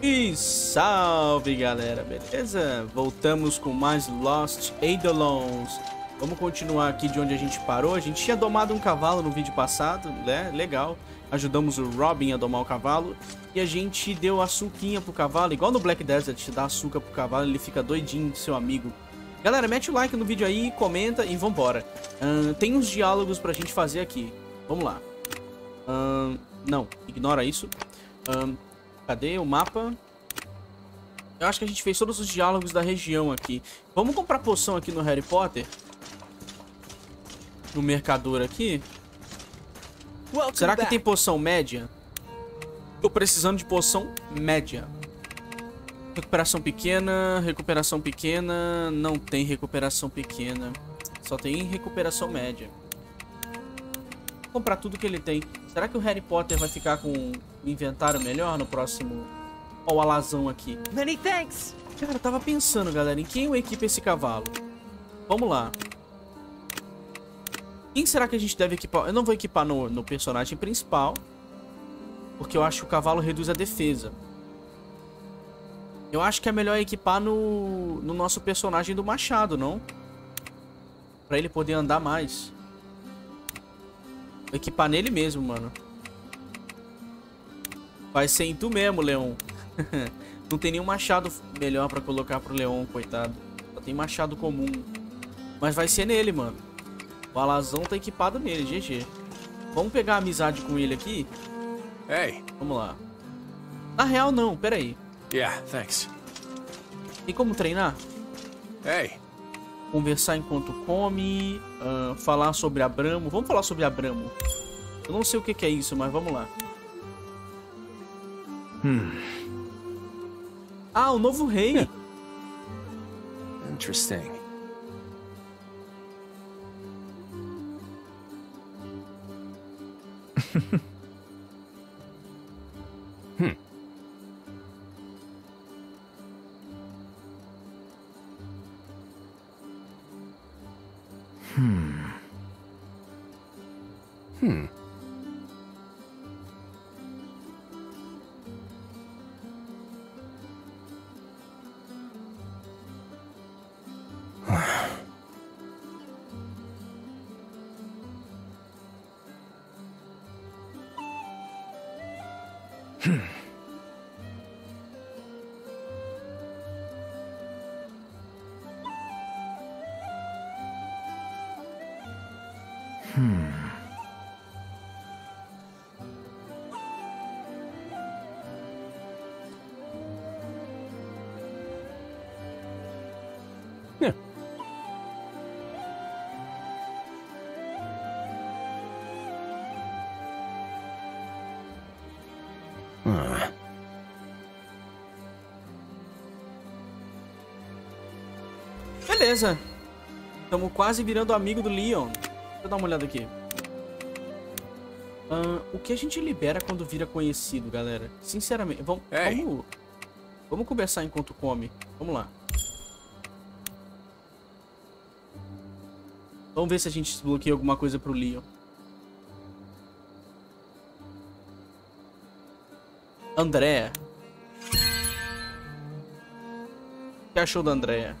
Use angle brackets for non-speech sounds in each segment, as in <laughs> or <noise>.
E salve galera, beleza? Voltamos com mais Lost Eidolons. Vamos continuar aqui de onde a gente parou. A gente tinha domado um cavalo no vídeo passado, né? Legal. Ajudamos o Robin a domar o cavalo. E a gente deu açuquinha pro cavalo Igual no Black Desert, dá açúcar pro cavalo Ele fica doidinho, seu amigo. Galera, mete o like no vídeo aí, comenta e vambora. Uh, Tem uns diálogos pra gente fazer aqui. Vamos lá. Uh, Não, ignora isso. Uh, Cadê o mapa? Eu acho que a gente fez todos os diálogos da região aqui. Vamos comprar poção aqui no Harry Potter? No mercador aqui? Será que tem poção média? Tô precisando de poção média. Recuperação pequena, recuperação pequena. Não tem recuperação pequena. Só tem recuperação média. Vou comprar tudo que ele tem. Será que o Harry Potter vai ficar com inventário melhor no próximo... Ó o alazão aqui. Many thanks. Cara, eu tava pensando, galera, em quem eu equipo esse cavalo. Vamos lá. Quem será que a gente deve equipar? Eu não vou equipar no, no personagem principal. Porque eu acho que o cavalo reduz a defesa. Eu acho que é melhor equipar no, no nosso personagem do machado, não? Pra ele poder andar mais. Vou equipar nele mesmo, mano. Vai ser em tu mesmo, Leon. <laughs> Não tem nenhum machado melhor pra colocar pro Leon, coitado. Só tem machado comum. Mas vai ser nele, mano. O alazão tá equipado nele, GG. Vamos pegar amizade com ele aqui? Hey. Vamos lá. Na real, não. Pera aí. Yeah, thanks. Tem como treinar? Hey. Conversar enquanto come. Uh, falar sobre Abramo. Vamos falar sobre Abramo. Eu não sei o que, que é isso, mas vamos lá. Hmm. Ah, o novo rei. Interesting. <laughs> Beleza. Estamos quase virando amigo do Leon. Deixa eu dar uma olhada aqui. Ah, o que a gente libera quando vira conhecido, galera? Sinceramente, vamos, Ei. vamos, vamos conversar enquanto come. Vamos lá. Vamos ver se a gente desbloqueia alguma coisa pro Leon. Andréa. O que achou da Andréa?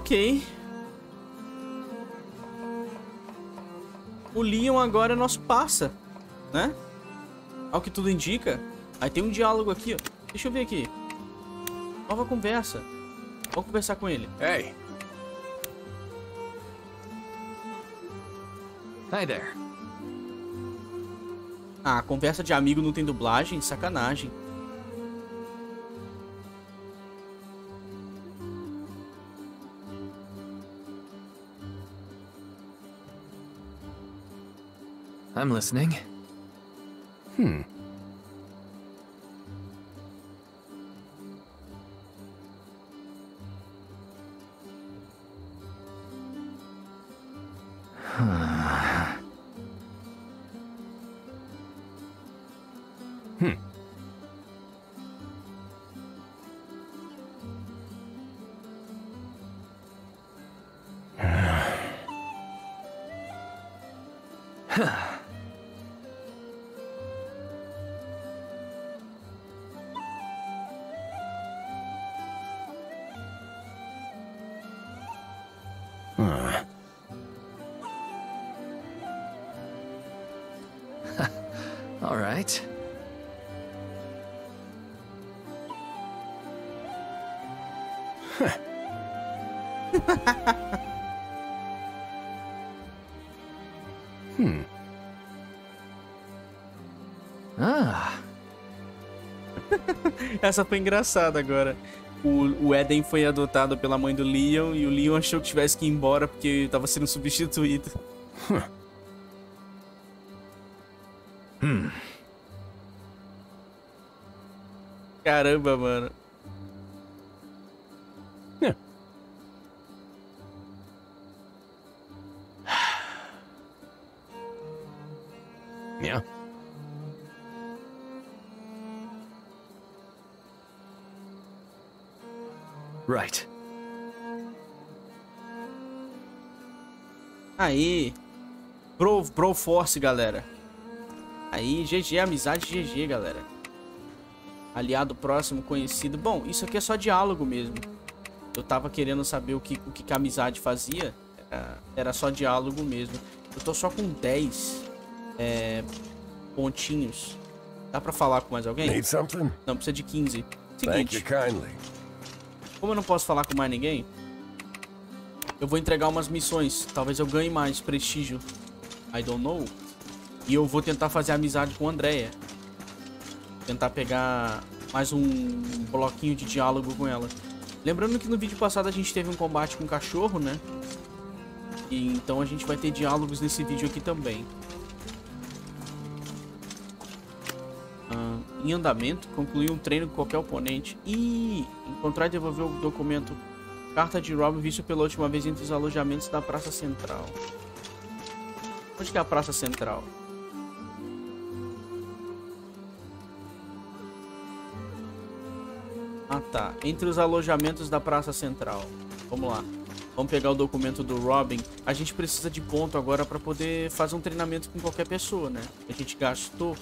Ok. O Leon agora é nosso parça, né? Ao que tudo indica. Aí tem um diálogo aqui, ó. Deixa eu ver aqui. Nova conversa. Vamos conversar com ele. Hey. Hi there. Ah, conversa de amigo não tem dublagem? Sacanagem. I'm listening. Hmm. <laughs> Essa foi engraçada agora. O, o Eden foi adotado pela mãe do Leon e o Leon achou que tivesse que ir embora porque tava sendo substituído. <laughs> Caramba, mano. Yeah. <sighs> Yeah. Right. Aí. Bro, bro Force, galera. Aí, GG, amizade GG, galera. Aliado próximo, conhecido. Bom, isso aqui é só diálogo mesmo. Eu tava querendo saber o que, o que, que a amizade fazia. Era, era só diálogo mesmo. Eu tô só com 10 é, pontinhos. Dá pra falar com mais alguém? Não, precisa de 15. Thank you Seguinte, kindly. Como eu não posso falar com mais ninguém, eu vou entregar umas missões. Talvez eu ganhe mais prestígio. I don't know. E eu vou tentar fazer amizade com a Andrea. Tentar pegar mais um bloquinho de diálogo com ela. Lembrando que no vídeo passado a gente teve um combate com um cachorro, né? E então a gente vai ter diálogos nesse vídeo aqui também. Em andamento, concluir um treino com qualquer oponente. E encontrar e devolver o documento. Carta de Robin visto pela última vez entre os alojamentos da Praça Central. Onde que é a Praça Central? Ah tá, entre os alojamentos da Praça Central. Vamos lá. Vamos pegar o documento do Robin. A gente precisa de ponto agora para poder fazer um treinamento com qualquer pessoa, né? A gente gastou...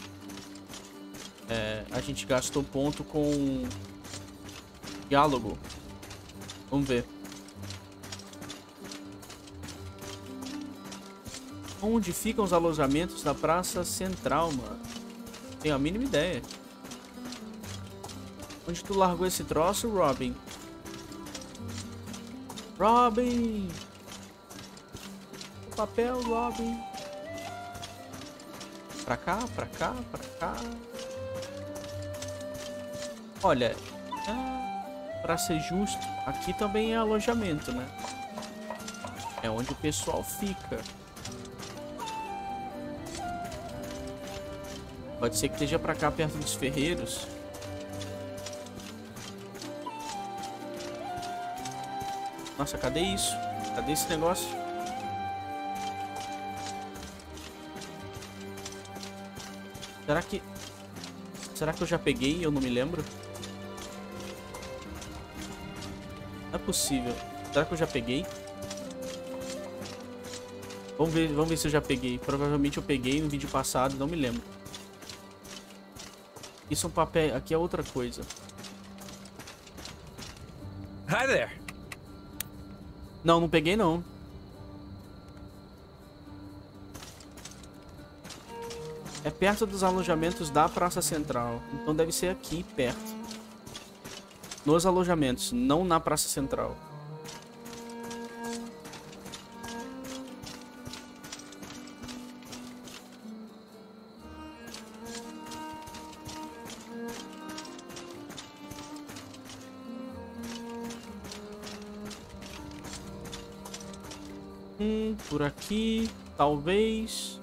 É, a gente gastou ponto com... Diálogo. Vamos ver. Onde ficam os alojamentos da Praça Central, mano? Tenho a mínima ideia. Onde tu largou esse troço, Robin? Robin! O papel, Robin. Pra cá, pra cá, pra cá. Olha, pra ser justo, aqui também é alojamento, né? É onde o pessoal fica. Pode ser que esteja pra cá perto dos ferreiros. Nossa, cadê isso? Cadê esse negócio? Será que... Será que eu já peguei e eu não me lembro? Possível. Será que eu já peguei? Vamos ver, vamos ver se eu já peguei. Provavelmente eu peguei no vídeo passado, não me lembro. Isso é um papel... Aqui é outra coisa. Hi there. Não, não peguei não. É perto dos alojamentos da Praça Central. Então deve ser aqui, perto nos alojamentos, não na praça central. Hum, por aqui, talvez.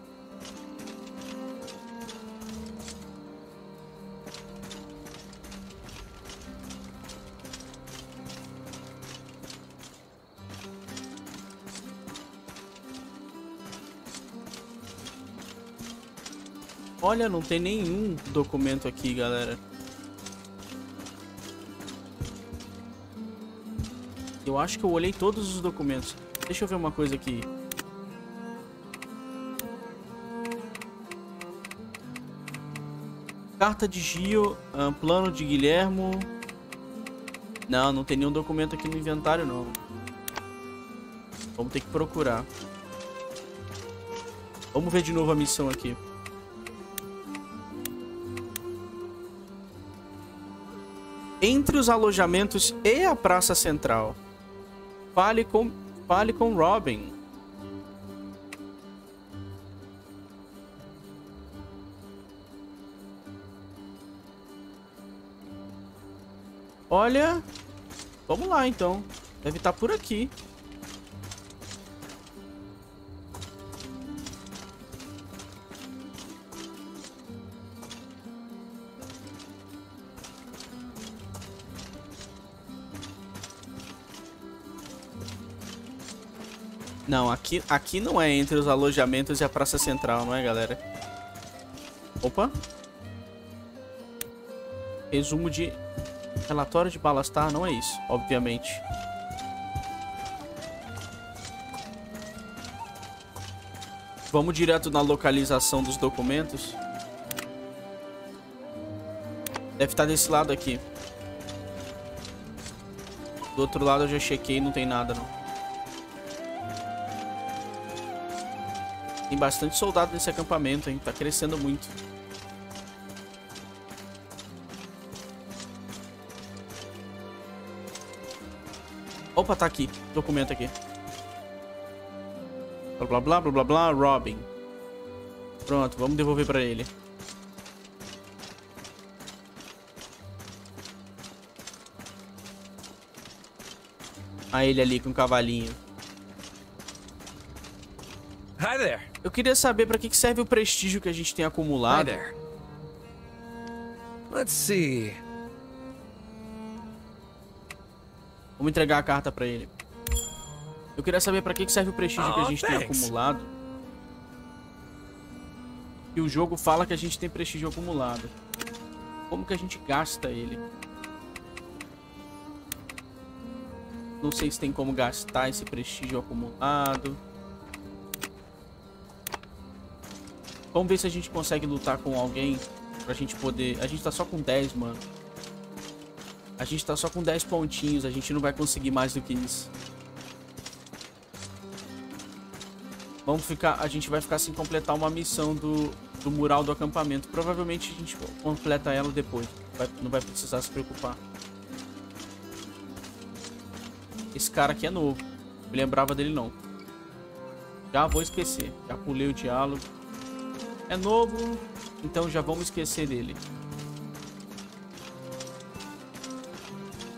Olha, não tem nenhum documento aqui, galera. Eu acho que eu olhei todos os documentos. Deixa eu ver uma coisa aqui. Carta de Gio, ah, plano de Guilhermo. Não, não tem nenhum documento aqui no inventário, não. Vamos ter que procurar. Vamos ver de novo a missão aqui. Entre os alojamentos e a praça central. Fale com, fale com Robin. Olha, vamos lá então. Deve estar por aqui. Não, aqui, aqui não é entre os alojamentos e a praça central, não é, galera? Opa. Resumo de relatório de balastar, não é isso, obviamente. Vamos direto na localização dos documentos. Deve estar desse lado aqui. Do outro lado eu já chequei, não tem nada não. Tem bastante soldado nesse acampamento, hein? Tá crescendo muito. Opa, tá aqui. Documento aqui. Blá, blá, blá, blá, blá, blá. Robin. Pronto, vamos devolver pra ele. A ele ali com o cavalinho. Hi there. Eu queria saber pra que que serve o prestígio que a gente tem Hi acumulado. there. Let's see. Vamos entregar a carta pra ele. Eu queria saber pra que que serve o prestígio que a Oh, gente tem thanks. acumulado. E o jogo fala que a gente tem prestígio acumulado. Como que a gente gasta ele? Não sei se tem como gastar esse prestígio acumulado. Vamos ver se a gente consegue lutar com alguém pra gente poder... A gente tá só com 10, mano. A gente tá só com 10 pontinhos, a gente não vai conseguir mais do que isso. Vamos ficar, a gente vai ficar sem completar uma missão do, do mural do acampamento. Provavelmente a gente completa ela depois. Vai- não vai precisar se preocupar. Esse cara aqui é novo. Me lembrava dele não. Já vou esquecer. Já pulei o diálogo. É novo, então já vamos esquecer dele.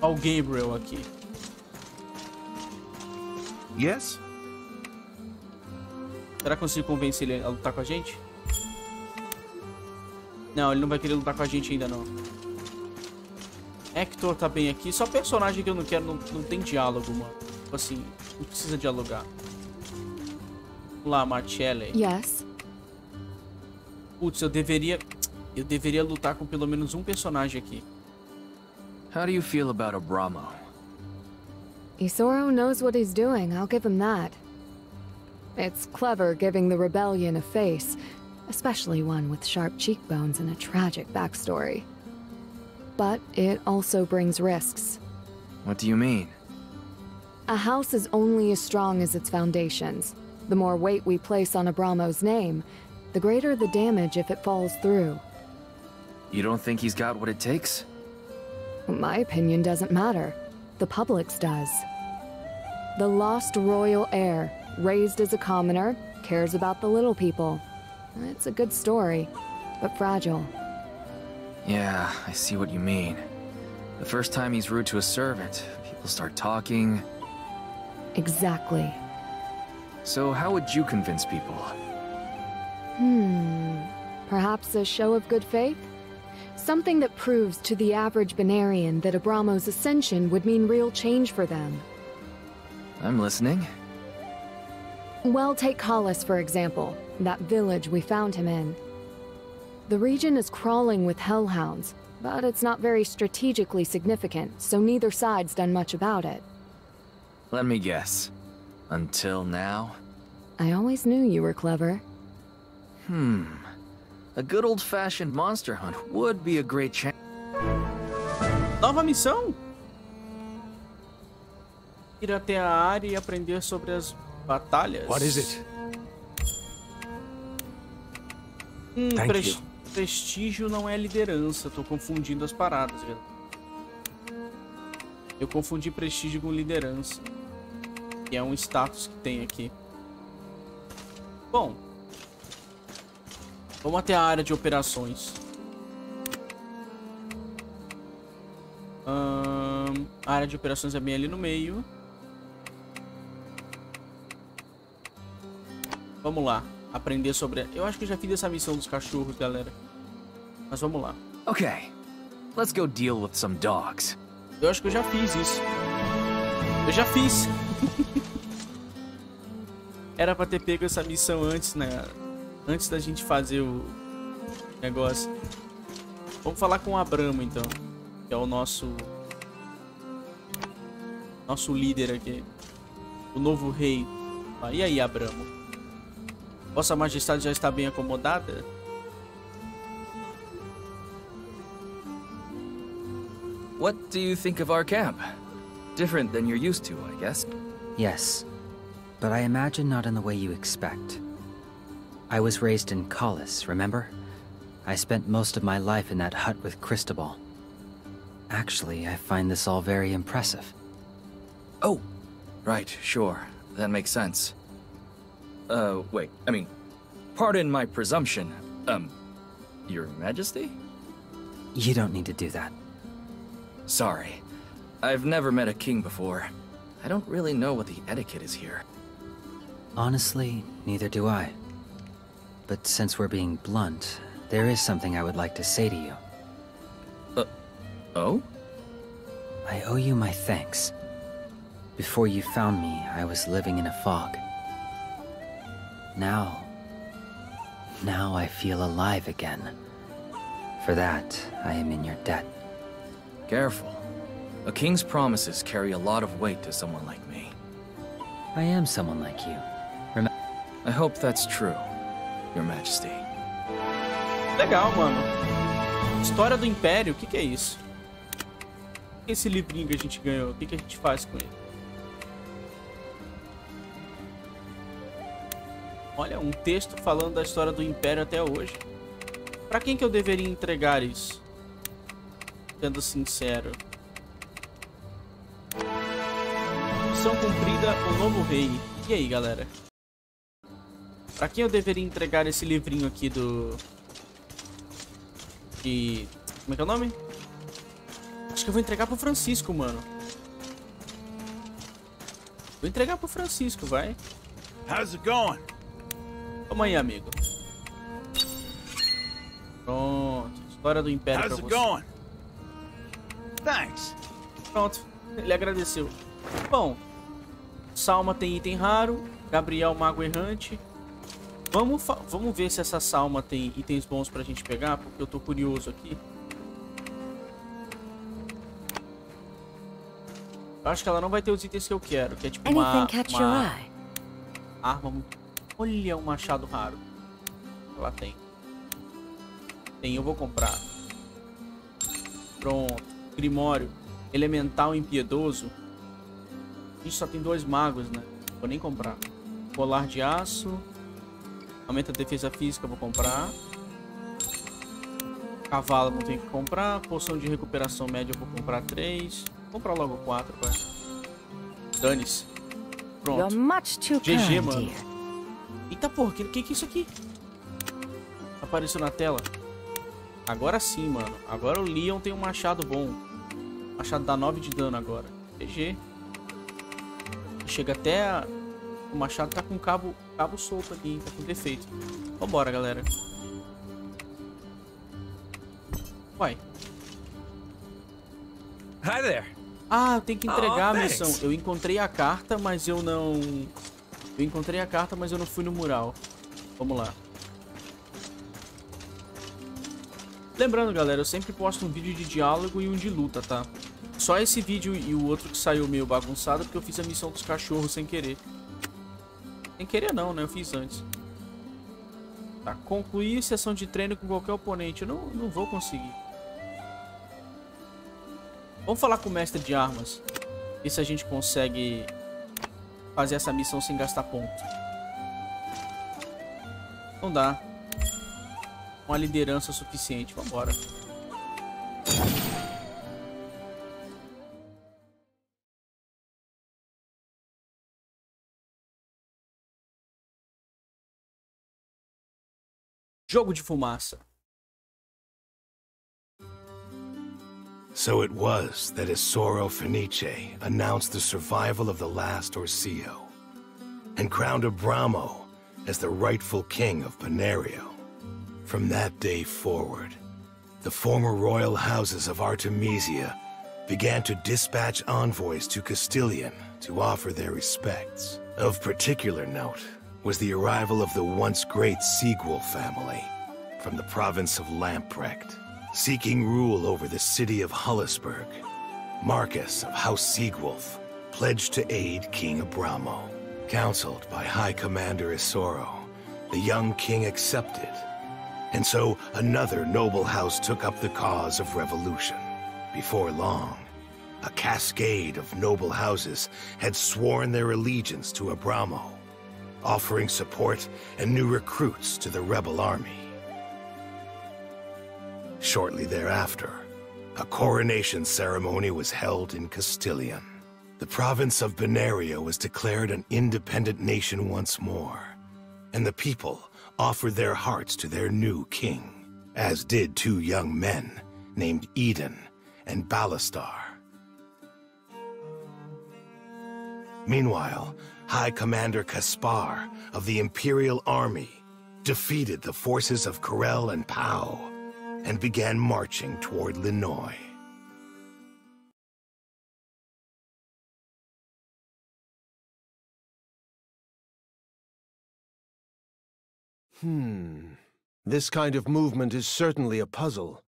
Olha o Gabriel aqui. Yes? Será que eu consigo convencer ele a lutar com a gente? Não, ele não vai querer lutar com a gente ainda não. Hector tá bem aqui. Só personagem que eu não quero, não, não tem diálogo, mano. Tipo assim, não precisa dialogar. Vamos lá, Marcelli. Yes. Putz, eu deveria... Eu deveria lutar com pelo menos um personagem aqui. How do you feel about Abramo? Isoro knows what he's doing, I'll give him that. It's clever giving the rebellion a face, especially one with sharp cheekbones and a tragic backstory. But it also brings risks. What do you mean? A house is only as strong as its foundations. The more weight we place on Abramo's name, the greater the damage if it falls through. You don't think he's got what it takes? My opinion doesn't matter. The public's does. The lost royal heir, raised as a commoner, cares about the little people. It's a good story, but fragile. Yeah, I see what you mean. The first time he's rude to a servant, people start talking. Exactly. So how would you convince people? Hmm. Perhaps a show of good faith? Something that proves to the average Benarian that Abramo's ascension would mean real change for them. I'm listening. Well, take Collis, for example, that village we found him in. The region is crawling with hellhounds, but it's not very strategically significant, so neither side's done much about it. Let me guess. Until now? I always knew you were clever. Hmm. A good old-fashioned monster hunt would be a great chance. Nova missão? Ir até a área e aprender sobre as batalhas. What is it? Hum, pres- you. prestígio não é liderança. Tô confundindo as paradas, velho. Eu confundi prestígio com liderança. Que é um status que tem aqui. Bom. Vamos até a área de operações. A área de operações é bem ali no meio. Vamos lá. Aprender sobre... Eu acho que eu já fiz essa missão dos cachorros, galera. Mas vamos lá. Okay. Let's go deal with some dogs. Eu acho que eu já fiz isso. Eu já fiz. <laughs> Era pra ter pego essa missão antes, né? Antes da gente fazer o negócio. Vamos falar com o Abramo, então. Que é o nosso... Nosso líder aqui. O novo rei. Ah, e aí, Abramo? Vossa Majestade já está bem acomodada? What do you think of our camp? Different than you're used to, I guess. Yes, but I imagine not in the way you expect. I was raised in Collis, remember? I spent most of my life in that hut with Cristobal. Actually, I find this all very impressive. Oh, right, sure. That makes sense. Uh, wait, I mean, pardon my presumption. Um, Your Majesty? You don't need to do that. Sorry. I've never met a king before. I don't really know what the etiquette is here. Honestly, neither do I. But since we're being blunt, there is something I would like to say to you. Uh, oh? I owe you my thanks. Before you found me, I was living in a fog. Now... Now I feel alive again. For that, I am in your debt. Careful. A king's promises carry a lot of weight to someone like me. I am someone like you. Rem I hope that's true, Your Majesty. Legal, mano. História do Império, o que, que é isso? Esse livrinho que a gente ganhou? O que, que a gente faz com ele? Olha, um texto falando da história do Império até hoje. Pra quem que eu deveria entregar isso? Sendo sincero. Missão cumprida, o novo rei. E aí, galera? Pra quem eu deveria entregar esse livrinho aqui do... De... Como é que é o nome? Acho que eu vou entregar pro Francisco, mano. Vou entregar pro Francisco, vai. How's it going? Toma aí, amigo. Pronto. História do Império pra How's it você. going? Thanks. Pronto. Ele agradeceu. Bom. Salma tem item raro. Gabriel, Mago Errante. Vamos, vamos ver se essa Salma tem itens bons pra gente pegar, porque eu tô curioso aqui. Eu acho que ela não vai ter os itens que eu quero, que é tipo uma, uma arma... muito- Olha, um machado raro. Ela tem. Tem, eu vou comprar. Pronto. Grimório. Elemental impiedoso. A gente só tem dois magos, né? Vou nem comprar. Colar de aço. Aumenta a defesa física, vou comprar. Cavalo não tenho que comprar. Poção de recuperação média, eu vou comprar três. Vou comprar logo quatro, vai. Dane-se. Pronto. GG, mano. Eita porra, que, que que é isso aqui? Apareceu na tela. Agora sim, mano. Agora o Leon tem um machado bom. Machado dá 9 de dano agora. GG. Chega até a O machado tá com cabo, cabo solto ali, hein? tá com defeito. Vambora, galera. Uai. Hi there. Ah, eu tenho que entregar Oh, a missão. thanks. Eu encontrei a carta, mas eu não... Eu encontrei a carta, mas eu não fui no mural. Vamos lá. Lembrando, galera, eu sempre posto um vídeo de diálogo e um de luta, tá? Só esse vídeo e o outro que saiu meio bagunçado porque eu fiz a missão dos cachorros sem querer. Sem querer não, né? Eu fiz antes. Tá, concluir sessão de treino com qualquer oponente. Eu não, não vou conseguir. Vamos falar com o mestre de armas. Ver se a gente consegue fazer essa missão sem gastar ponto. Não dá. Uma liderança suficiente. Vambora. Jogo de fumaça. So it was that Isoro Fenice announced the survival of the last Orsio and crowned Abramo as the rightful king of Panerio. From that day forward, the former royal houses of Artemisia began to dispatch envoys to Castilian to offer their respects. Of particular note was the arrival of the once great Siegwolf family from the province of Lamprecht, seeking rule over the city of Hullisburg. Marcus of House Siegwolf pledged to aid King Abramo. Counseled by High Commander Isoro, the young king accepted. And so another noble house took up the cause of revolution. Before long, a cascade of noble houses had sworn their allegiance to Abramo, offering support and new recruits to the rebel army. Shortly thereafter, a coronation ceremony was held in Castilian. The province of Benaria was declared an independent nation once more, and the people offered their hearts to their new king, as did two young men named Eden and Ballastar. Meanwhile, High Commander Caspar of the Imperial Army defeated the forces of Corel and Pau and began marching toward Linoy. Hmm. This kind of movement is certainly a puzzle.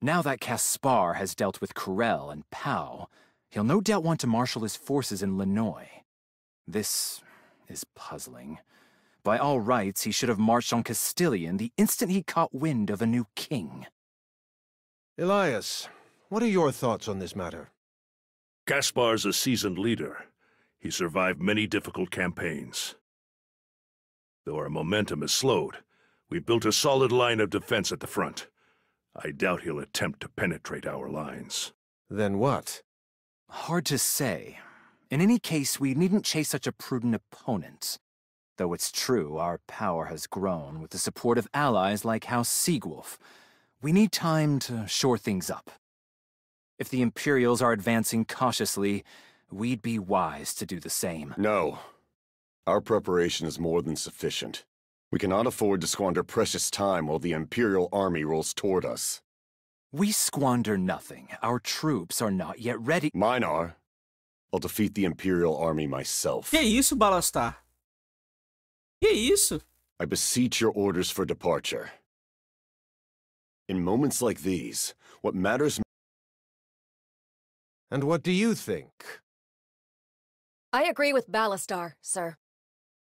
Now that Caspar has dealt with Corel and Pau, he'll no doubt want to marshal his forces in Linoy. This is puzzling. By all rights, he should have marched on Castilian the instant he caught wind of a new king. Elias, what are your thoughts on this matter? Gaspar's a seasoned leader. He survived many difficult campaigns. Though our momentum has slowed, we've built a solid line of defense at the front. I doubt he'll attempt to penetrate our lines. Then what? Hard to say. In any case, we needn't chase such a prudent opponent. Though it's true, our power has grown with the support of allies like House Siegwolf. We need time to shore things up. If the Imperials are advancing cautiously, we'd be wise to do the same. No. Our preparation is more than sufficient. We cannot afford to squander precious time while the Imperial army rolls toward us. We squander nothing. Our troops are not yet ready. Mine are. I'll defeat the Imperial army myself. Que isso, Balastar? Que isso? I beseech your orders for departure. In moments like these, what matters And what do you think? I agree with Ballastar, sir.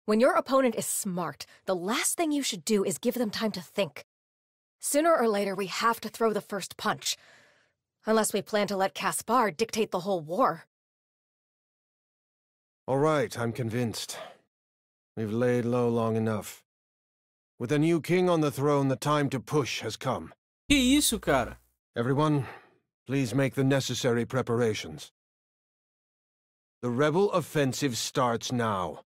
When your opponent is smart, the last thing you should do is give them time to think. Sooner or later, we have to throw the first punch. Unless we plan to let Caspar dictate the whole war. All right, I'm convinced. We've laid low long enough. With a new king on the throne, the time to push has come. Que isso, cara? Everyone, please make the necessary preparations. The rebel offensive starts now.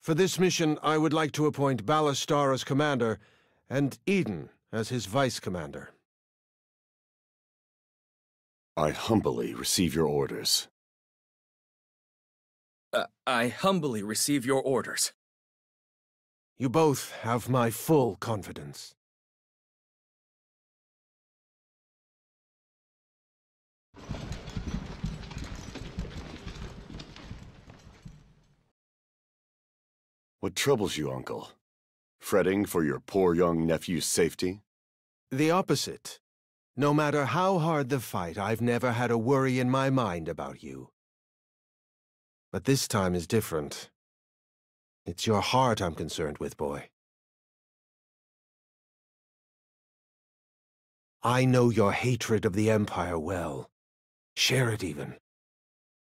For this mission, I would like to appoint Ballastar as commander and Eden as his vice commander. I humbly receive your orders. Uh, I humbly receive your orders. You both have my full confidence. What troubles you, uncle? Fretting for your poor young nephew's safety? The opposite. No matter how hard the fight, I've never had a worry in my mind about you. But this time is different. It's your heart I'm concerned with, boy. I know your hatred of the Empire well. Share it even.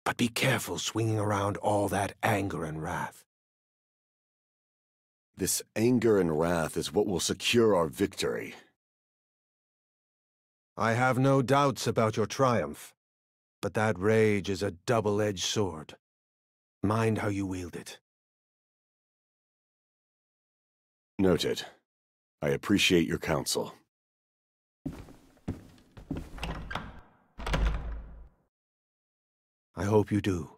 But be careful swinging around all that anger and wrath. This anger and wrath is what will secure our victory. I have no doubts about your triumph, but that rage is a double-edged sword. Mind how you wield it. Noted. I appreciate your counsel. I hope you do.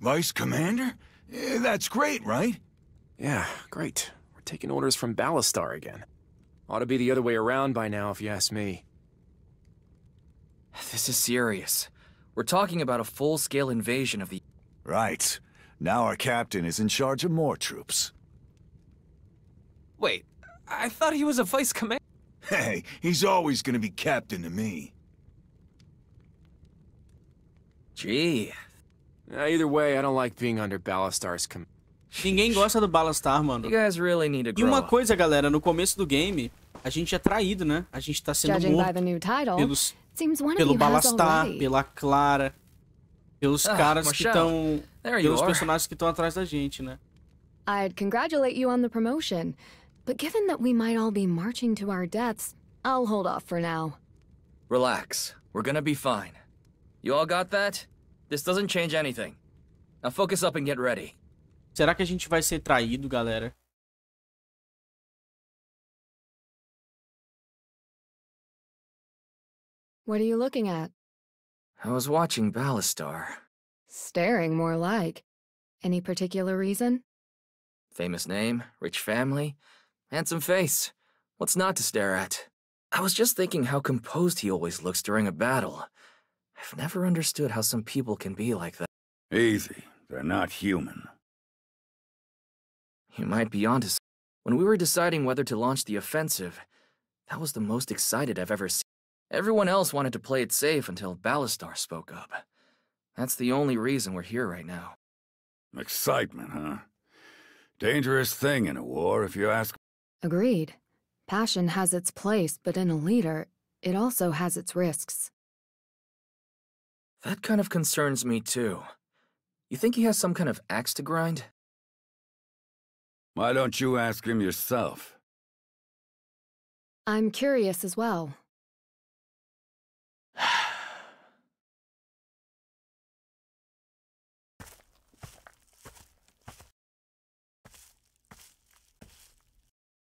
Vice Commander? Eh, that's great, right? Yeah, great. We're taking orders from Ballastar again. Ought to be the other way around by now, if you ask me. This is serious. We're talking about a full-scale invasion of the... Right. Now our captain is in charge of more troops. Wait, I thought he was a vice commander. Hey, he's always gonna be captain to me. Gee. Uh, either way, I don't like being under Ballastar's command. Ninguém gosta do Ballastar, mano. You guys really need to E uma coisa, galera, no começo do game, a gente é traído, né? A gente tá sendo Judging morto pelos, pelo already. pela Clara, pelos Ah, caras que Marshall, estão... Pelos are. personagens que estão atrás da gente, né? I'd congratulate you on the promotion, but given that we might all be marching to our deaths, I'll hold off for now. Relax. We're gonna be fine. You all got that? This doesn't change anything. Now focus up and get ready. Será que a gente vai ser traído, galera? What are you looking at? I was watching Ballastar. Staring, more like. Any particular reason? Famous name, rich family, handsome face. What's not to stare at? I was just thinking how composed he always looks during a battle. I've never understood how some people can be like that. Easy. They're not human. You might be onto s- When we were deciding whether to launch the offensive, that was the most excited I've ever seen. Everyone else wanted to play it safe until Ballastar spoke up. That's the only reason we're here right now. Excitement, huh? Dangerous thing in a war, if you ask. Agreed. Passion has its place, but in a leader, it also has its risks. That kind of concerns me too. You think he has some kind of axe to grind? Why don't you ask him yourself? I'm curious as well.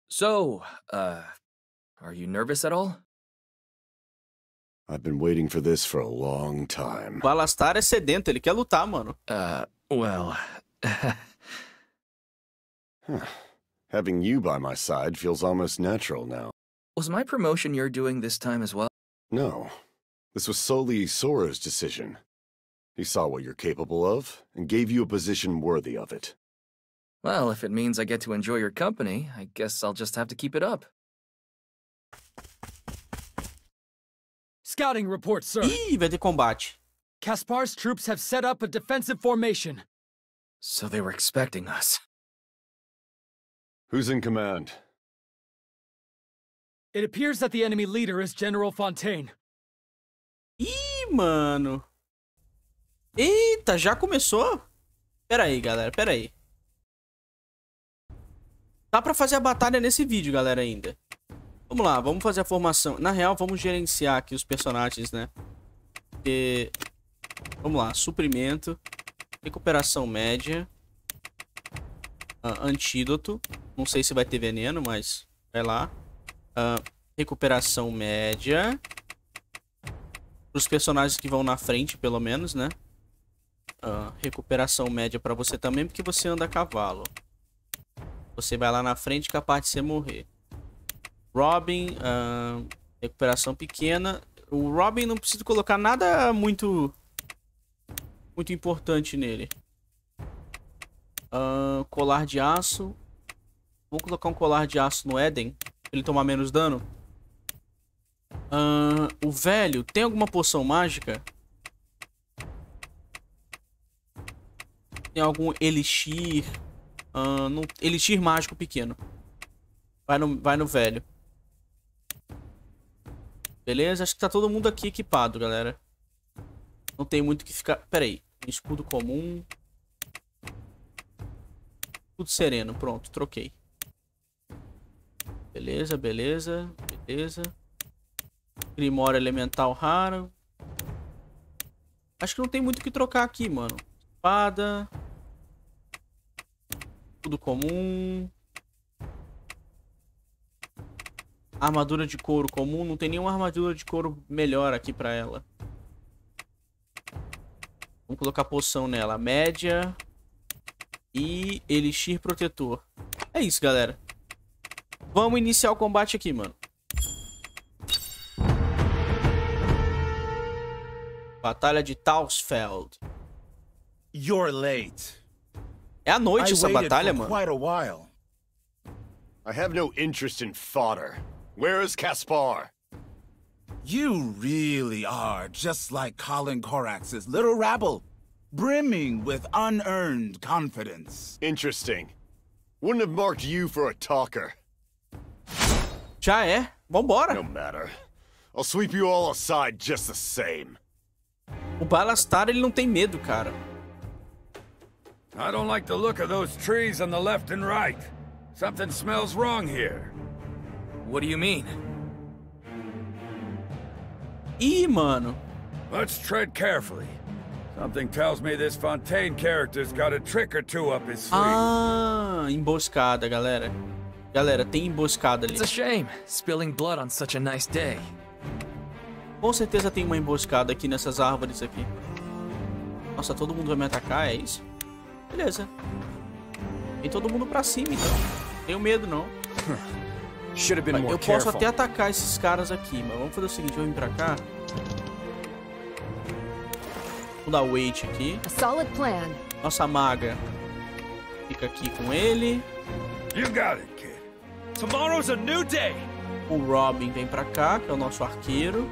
So, uh, are you nervous at all? I've been waiting for this for a long time. O Ballastar é sedento, ele quer lutar, mano. Uh, well, Huh. <laughs> <sighs> Having you by my side feels almost natural now. was my promotion you're doing this time as well? No. This was solely Sora's decision. He saw what you're capable of, and gave you a position worthy of it. Well, if it means I get to enjoy your company, I guess I'll just have to keep it up. Scouting report, sir. Ih, vai ter combate. Kaspar's troops have set up a defensive formation. So they were expecting us. Who's in command? It appears that the enemy leader is General Fontaine. Ih, mano. Eita, já começou? Pera aí, galera, pera aí. Dá pra fazer a batalha nesse vídeo, galera, ainda. Vamos lá, vamos fazer a formação. Na real, vamos gerenciar aqui os personagens, né? Porque... Vamos lá, suprimento. Recuperação média. Ah, antídoto. Não sei se vai ter veneno, mas vai lá. Ah, recuperação média. Os personagens que vão na frente, pelo menos, né? Ah, recuperação média pra você também, porque você anda a cavalo. Você vai lá na frente, capaz de você morrer. Robin, recuperação pequena. O Robin não precisa colocar nada muito... Muito importante nele. Ah, colar de aço. Vou colocar um colar de aço no Eden. Pra ele tomar menos dano. Ah, o velho, tem alguma poção mágica? Tem algum elixir? Ah, não- elixir mágico pequeno. Vai no, vai no velho. Beleza? Acho que tá todo mundo aqui equipado, galera. Não tem muito que ficar... Pera aí. Escudo comum. Escudo sereno. Pronto, troquei. Beleza, beleza. Beleza. Grimório elemental raro. Acho que não tem muito o que trocar aqui, mano. Espada. Tudo comum. Armadura de couro comum. Não tem nenhuma armadura de couro melhor aqui pra ela. Vamos colocar poção nela. Média. E elixir protetor. É isso, galera. Vamos iniciar o combate aqui, mano. Batalha de Tausfeld. You're late. É à noite essa batalha, mano. quite a while. I have no interest in fodder. Where is Caspar? You really are just like Colin Corax's little rabble, brimming with unearned confidence. Interesting. Wouldn't have marked you for a talker. Já é. Eh? Vambora. No matter. I'll sweep you all aside just the same. O Balastar, ele não tem medo, cara. I don't like the look of those trees on the left and right. Something smells wrong here. What do you mean? Ih, mano. Let's tread carefully. Something tells me this Fontaine character's got a trick or two up his sleeve. Ah, emboscada, galera. Galera, tem emboscada ali. It's a shame, spilling blood on such a nice day. Com certeza tem uma emboscada aqui nessas árvores aqui. Nossa, todo mundo vai me atacar, é isso? Beleza. Tem todo mundo pra cima, então. Tenho medo, não. Should have been more Eu posso até atacar esses caras aqui, mas vamos fazer o seguinte, vamos vir pra cá. Dar wait aqui. Nossa maga fica aqui com ele. You got it, kid. Tomorrow's a new day. O Robin vem pra cá, que é o nosso arqueiro.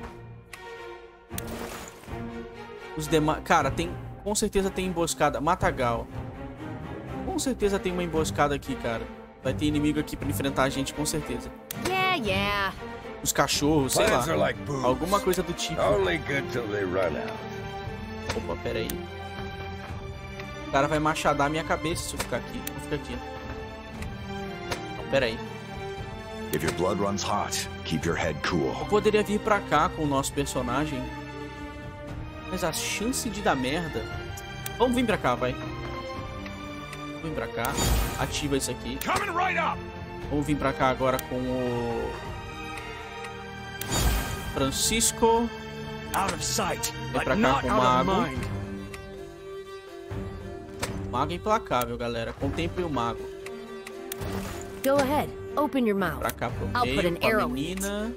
Os demais... Cara, tem... Com certeza tem emboscada. Matagal. Com certeza tem uma emboscada aqui, cara. Vai ter inimigo aqui pra enfrentar a gente, com certeza. Yeah, yeah. Os cachorros, sei lá. Like. Alguma coisa do tipo. Only good till they run out. Opa, pera aí. O cara vai machadar a minha cabeça se eu ficar aqui. Vou ficar aqui. Não, pera aí. If your blood runs hot, keep your head cool. Eu poderia vir pra cá com o nosso personagem. Mas a chance de dar merda... Vamos vir pra cá, vai. Vir pra cá. Ativa isso aqui. Right. Vamos vir pra cá agora com o... Francisco. Out of sight, Vem pra cá com o mago. Mago implacável, galera. Contemple o mago. Go ahead. Open your mouth. Pra cá pro I'll put meio, an com a arrow in it. menina.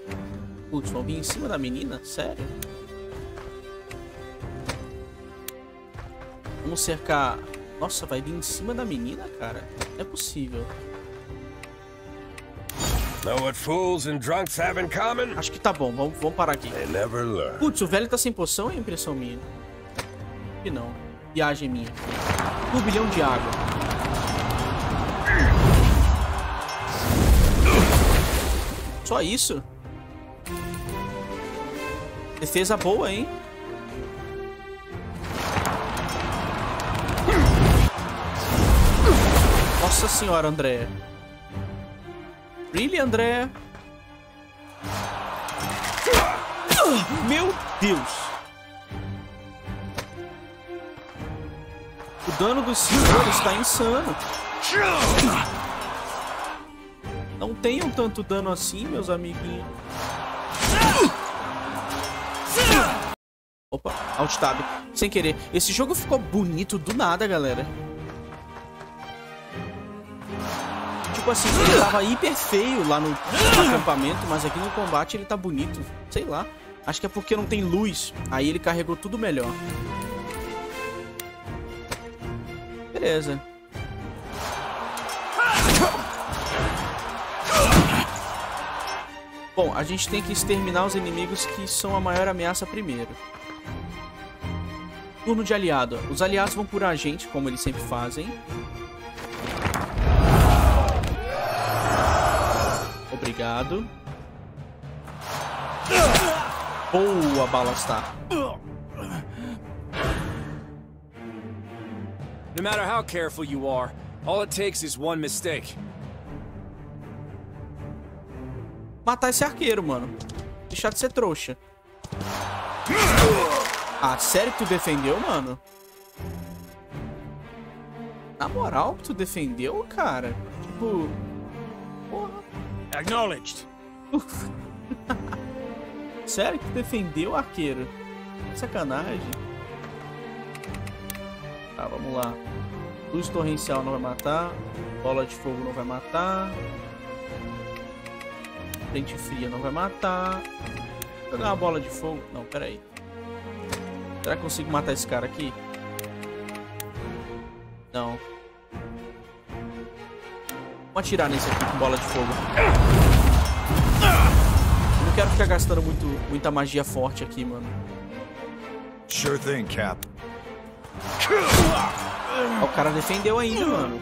Putz, vão vir em cima da menina? Sério? Vamos cercar... Nossa, vai vir em cima da menina, cara? Não é possível. Acho que tá bom, vamos, vamos parar aqui. Putz, o velho tá sem poção, é impressão minha? Que não. Viagem minha. Turbilhão de água. Só isso? Defesa boa, hein? Nossa senhora, André. Really, André? Meu Deus! O dano dos senhores está insano. Não tenham tanto dano assim, meus amiguinhos. Opa, alt tab. Sem querer. Esse jogo ficou bonito do nada, galera. Tipo assim, ele tava hiper feio lá no, no acampamento, mas aqui no combate ele tá bonito. Sei lá. Acho que é porque não tem luz. Aí ele carregou tudo melhor. Beleza. Bom, a gente tem que exterminar os inimigos que são a maior ameaça primeiro. Turno de aliado. Os aliados vão curar a gente, como eles sempre fazem. Obrigado. Boa, Balastar. No matter how careful you are, all it takes is one mistake. Matar esse arqueiro, mano. Deixar de ser trouxa. Ah, sério que tu defendeu, mano? Na moral que tu defendeu, cara? Tipo... Acknowledged. <laughs> Sério que defendeu, arqueiro? Sacanagem. Tá, vamos lá. Luz torrencial não vai matar. Bola de fogo não vai matar. Frente fria não vai matar. Vou jogar uma bola de fogo. Não, pera aí. Será que eu consigo matar esse cara aqui? Não. Vamos atirar nesse aqui com bola de fogo. Eu não quero ficar gastando muito, muita magia forte aqui, mano. Sure thing, Cap. Ó, o cara defendeu ainda, mano.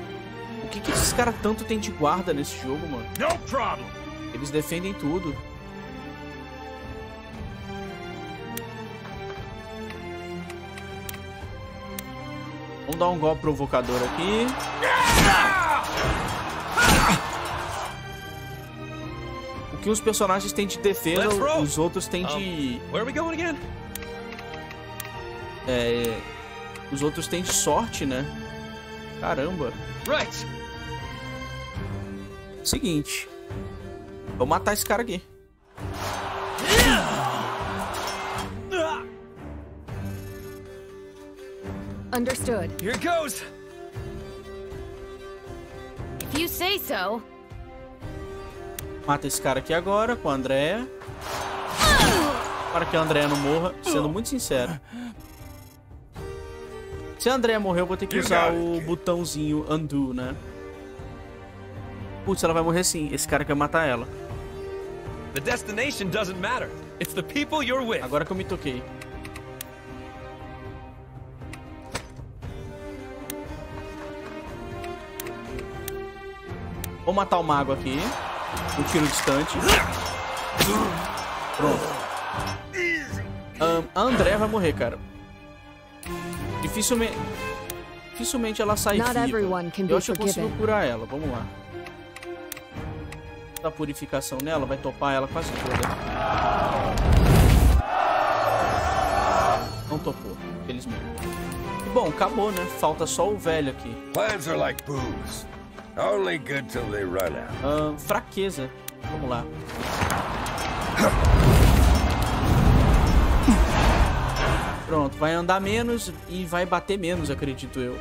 O que, que esses caras tanto tem de guarda nesse jogo, mano? No problem. Eles defendem tudo. Vamos dar um golpe provocador aqui. Que os personagens têm de defesa, os outros têm de... Where are we going again? É... Os outros têm de sorte, né? Caramba. Right. Seguinte. Vou matar esse cara aqui. Understood. Here it goes. If you say so. Mata esse cara aqui agora com a Andrea. Para que a Andrea não morra, sendo muito sincero. Se a Andrea morrer, eu vou ter que usar o botãozinho undo, né? Putz, ela vai morrer sim. Esse cara quer matar ela. The destination doesn't matter. It's the people you're with. Agora que eu me toquei. Vou matar o mago aqui. Um tiro distante. Pronto. Um, a André vai morrer, cara. Dificilmente... Dificilmente ela sai Not viva. Eu acho que eu consigo curar ela. Vamos lá. Dá purificação nela, vai topar ela quase toda. Não topou, felizmente. Bom, acabou, né? Falta só o velho aqui. Plans are like booze. Only good till they run out. Ahn, fraqueza. Vamos lá. Pronto, vai andar menos e vai bater menos, acredito eu.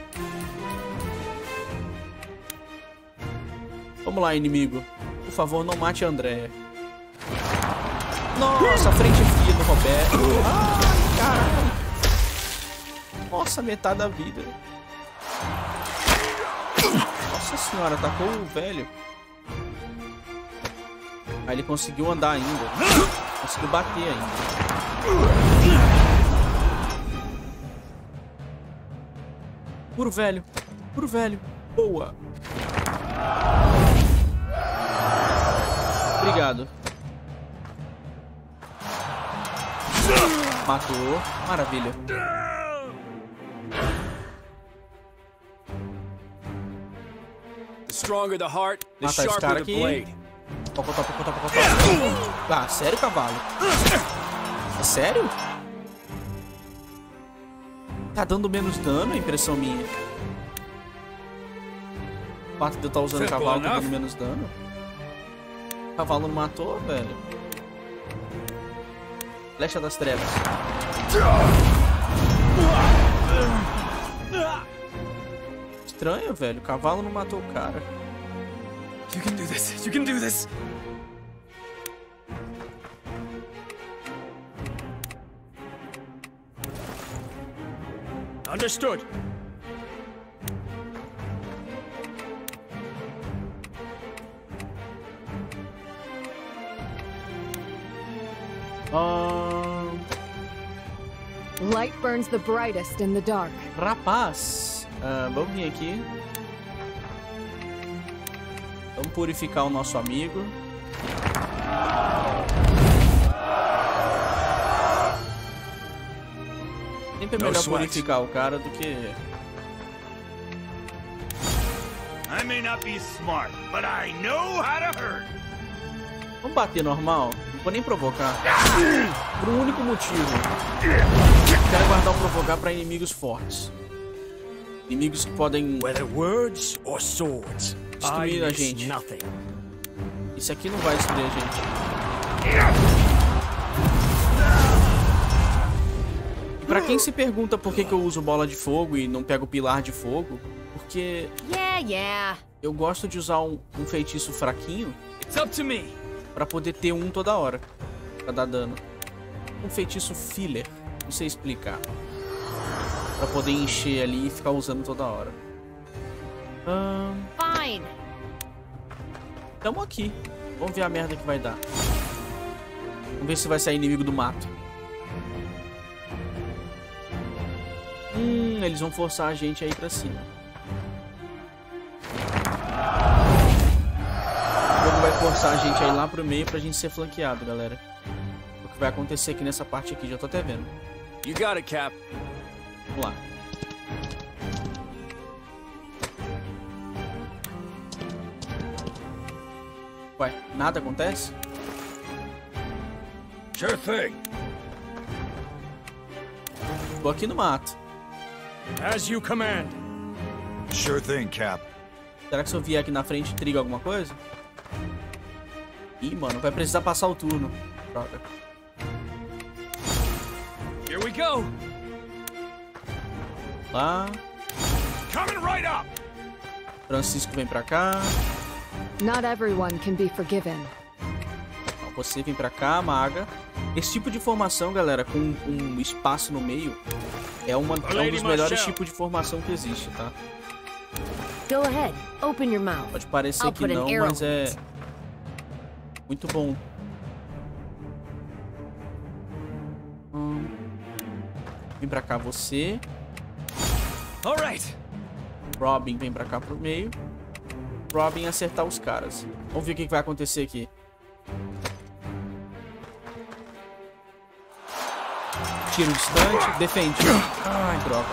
Vamos lá, inimigo. Por favor, não mate a Andréia. Nossa, frente fria do Roberto. Ai, caralho. Nossa, metade da vida. Nossa senhora, atacou o velho. Aí ele conseguiu andar ainda. Conseguiu bater ainda. Puro velho. Puro velho. Boa. Obrigado. Matou. Maravilha. Stronger the heart, the Matar esse cara sharper the aqui. toca, toca, toca. Ah, sério, cavalo? É sério? Tá dando menos dano, é impressão minha. O fato de eu estar usando Simple cavalo tá dando menos dano. O cavalo não matou, velho. Flecha das trevas. Estranho, velho. O cavalo não matou o cara. You can do this. You can do this. Understood. Ahn, Light burns the brightest in the dark. rapaz, ah, vamos vir aqui. Vamos purificar o nosso amigo. Sempre é melhor purificar o cara do que. I may not be smart, but I know how to hurt. Vamos bater normal? Não vou nem provocar. Por um único motivo. Quero guardar o provocar para inimigos fortes. Inimigos que podem. Destruir a gente. Isso aqui não vai destruir a gente. E pra quem se pergunta por que, que eu uso bola de fogo e não pego pilar de fogo, porque Yeah, yeah. eu gosto de usar um, um feitiço fraquinho pra poder ter um toda hora. Pra dar dano. Um feitiço filler. Não sei explicar. Pra poder encher ali e ficar usando toda hora. Ahn, Fine. tamo aqui. Vamos ver a merda que vai dar. Vamos ver se vai sair inimigo do mato. Hum, eles vão forçar a gente a ir pra cima. O jogo vai forçar a gente a ir lá pro meio pra gente ser flanqueado, galera. O que vai acontecer aqui nessa parte aqui, já tô até vendo. You got it, Cap. Vamos lá. Ué, nada acontece? Sure thing. Tô aqui no mato. As you command. Sure thing, Cap. Será que se eu vier aqui na frente triga alguma coisa? Ih, mano, vai precisar passar o turno. Droga. Here we go. Lá. Francisco vem pra cá. Not everyone can be forgiven. Você vem pra cá, maga. Esse tipo de formação, galera, com um espaço no meio, é, uma, é um dos melhores tipos de formação que existe, tá? Go ahead. Open your mouth. Pode parecer I'll que não, mas é it. muito bom. Hum. Vem pra cá você. All right. Robin vem pra cá pro meio. Robin acertar os caras. Vamos ver o que vai acontecer aqui. Tiro distante, defende. Ai, droga.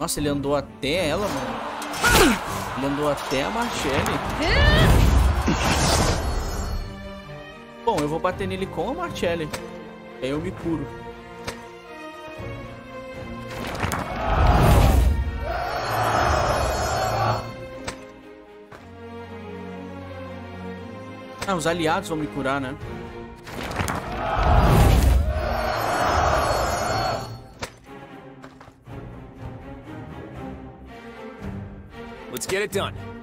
Nossa, ele andou até ela, mano. Ele andou até a Marcelle. Bom, eu vou bater nele com a Marcelle. Eu me curo. Ah, os aliados vão me curar, né? Let's get it done.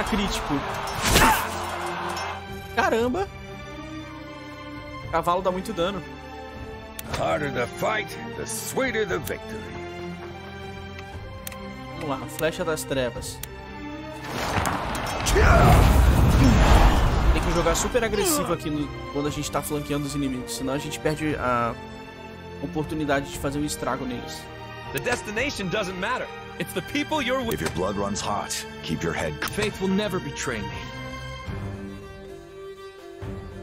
Senhora, crítico. Caramba. Cavalo dá muito dano. Harder the fight, the sweeter the victory. Vamos lá, flecha das trevas. Tem que jogar super agressivo aqui no- quando a gente tá flanqueando os inimigos, senão a gente perde a oportunidade de fazer um estrago neles. The destination doesn't matter. It's the people you're with. If your blood runs hot, keep your head. Faith will never betray me.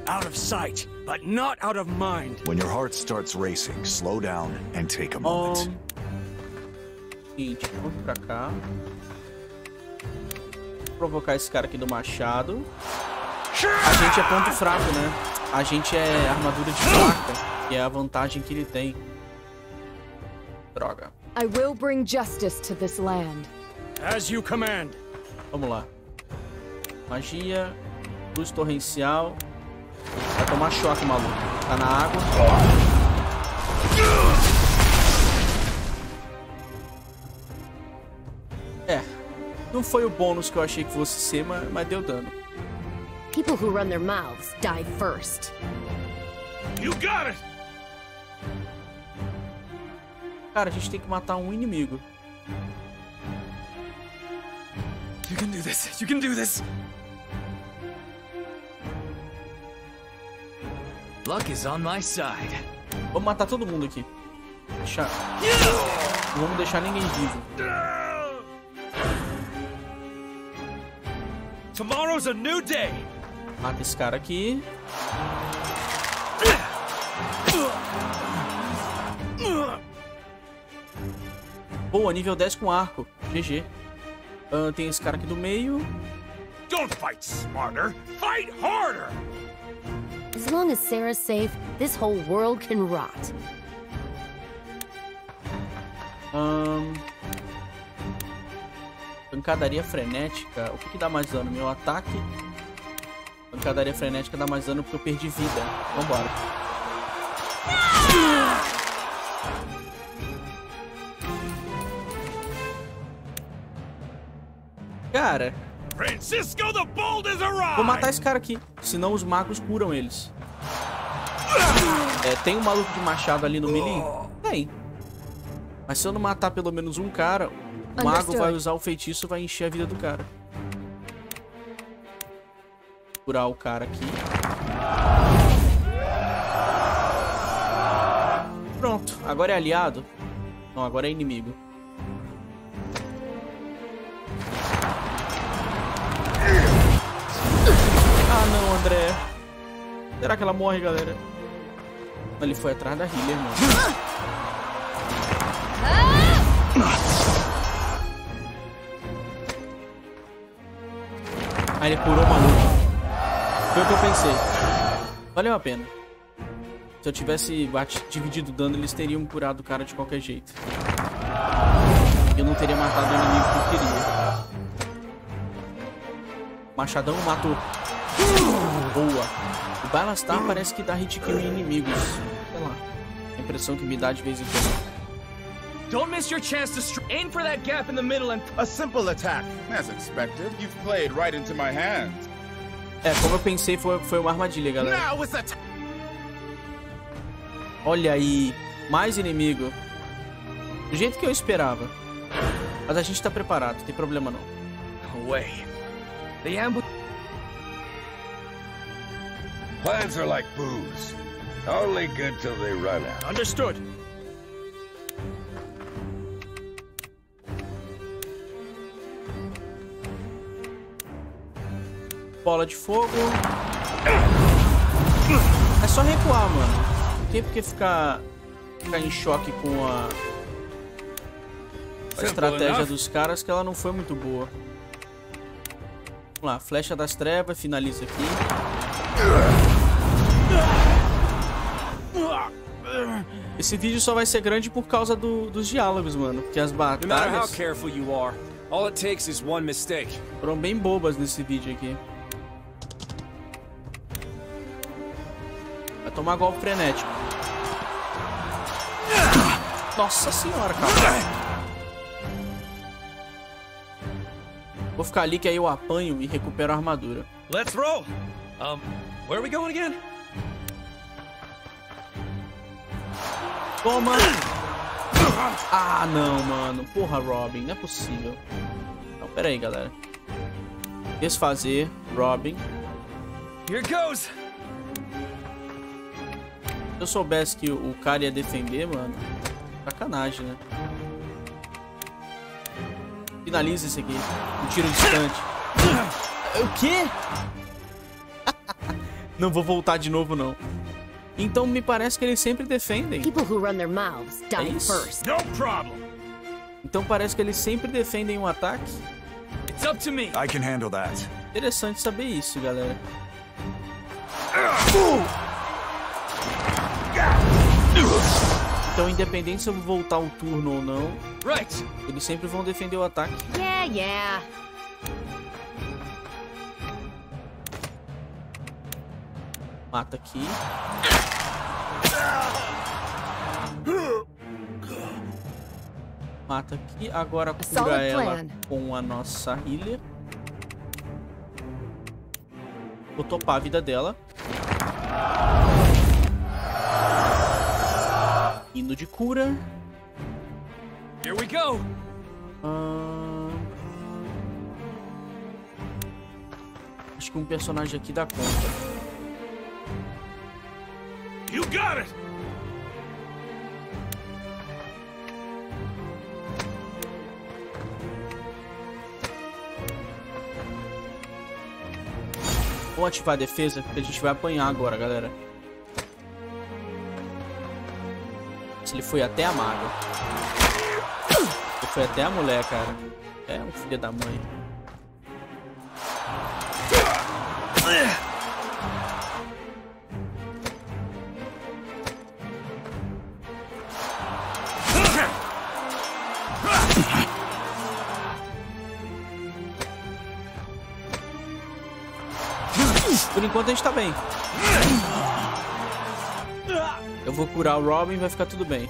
Out of sight, but not out of mind. When your heart starts racing, slow down and take a moment. Ahn, Seguinte, vamos pra cá. Vou provocar esse cara aqui do machado. A gente é ponto fraco, né? A gente é armadura de placa, que é a vantagem que ele tem. Droga. I will bring justice to this land. As you command. Vamos lá. Magia, luz torrencial. Vai tomar choque, maluco. Tá na água. É. Não foi o bônus que eu achei que fosse ser, mas, mas deu dano. People who run their mouths die first. You got it! Cara, a gente tem que matar um inimigo. You can do this. You can do this. Luck is on my side. Vamos matar todo mundo aqui. Deixar... Não vamos deixar ninguém vivo. Tomorrow's a new day. Mata esse cara aqui. Boa, nível 10 com arco. GG. Ah, tem esse cara aqui do meio. Don't fight smarter, fight harder! As long as Sarah's safe, this whole world can rot. Ahn, Pancadaria frenética. O que, que dá mais dano? Meu ataque. Pancadaria frenética dá mais dano porque eu perdi vida. Vambora. Cara, Francisco the Bold has arrived! vou matar esse cara aqui. Senão os magos curam eles. É, tem um maluco de machado ali no melee? Tem. Mas se eu não matar pelo menos um cara, o mago Understood. vai usar o feitiço e vai encher a vida do cara. Curar o cara aqui. Pronto, agora é aliado. Não, agora é inimigo. André. Será que ela morre, galera? Ele foi atrás da healer, mano. Aí ele curou o maluco. Foi o que eu pensei. Valeu a pena. Se eu tivesse bate- dividido o dano, eles teriam curado o cara de qualquer jeito. Eu não teria matado o inimigo que eu queria. Machadão matou. Boa. O Balastar parece que dá hit kill em inimigos. Sei lá. A impressão que me dá de vez em quando. Don't miss your chance to aim for that gap in the middle and A simple attack. As expected, you've played right into my hands. É, como eu pensei, foi, foi uma armadilha, galera. Olha aí. Mais inimigo. Do jeito que eu esperava. Mas a gente tá preparado, não tem problema não. away. The ambush. Plans are like booze. Only good till they run out. Understood. Bola de fogo. É só recuar, mano. Não tem porque ficar, ficar em choque com a, a Simple estratégia dos caras, que ela não foi muito boa. Vamos lá, flecha das trevas, finaliza aqui. Esse vídeo só vai ser grande por causa do- dos diálogos, mano. Porque as No matter how batalhas careful you are, all it takes is one mistake. foram bem bobas nesse vídeo aqui. Vai tomar golpe frenético. Nossa senhora, cara. Vou ficar ali que aí eu apanho e recupero a armadura. Let's roll. Um, where are we going again? Toma! Ah, não, mano. Porra, Robin, não é possível. Não, pera aí, galera. Desfazer, Robin. Here goes. Se eu soubesse que o cara ia defender, mano, sacanagem, né? Finaliza esse aqui. Um tiro distante. <coughs> O quê? <laughs> não vou voltar de novo, não. Então me parece que eles sempre defendem. People who run their mouths die isso? first. No problem. Então parece que eles sempre defendem um ataque. It's up to me. I can handle that. Interessante saber isso, galera. Então, independente se eu voltar o turno ou não, Right. eles sempre vão defender o ataque. Yeah, yeah. Mata aqui. Mata aqui. Agora cura ela com a nossa healer. Vou topar a vida dela. Hino de cura. Here we go. Ahn, Acho que um personagem aqui dá conta. You got it! Vamos ativar a defesa, porque a gente vai apanhar agora, galera. Se ele foi até a maga. Ele foi até a mulher, cara. É um filho da mãe. Por enquanto a gente tá bem. Eu vou curar o Robin vai ficar tudo bem.